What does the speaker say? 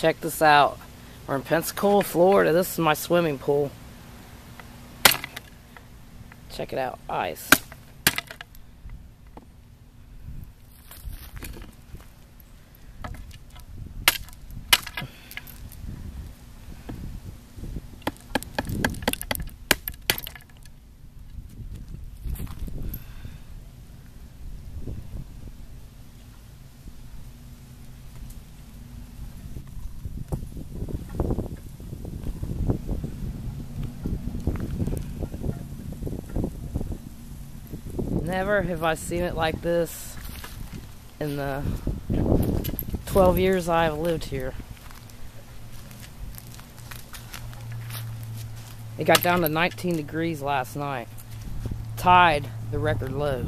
Check this out. We're in Pensacola, Florida. This is my swimming pool. Check it out. Ice. Never have I seen it like this in the 12 years I've lived here. It got down to 19 degrees last night. Tied the record low.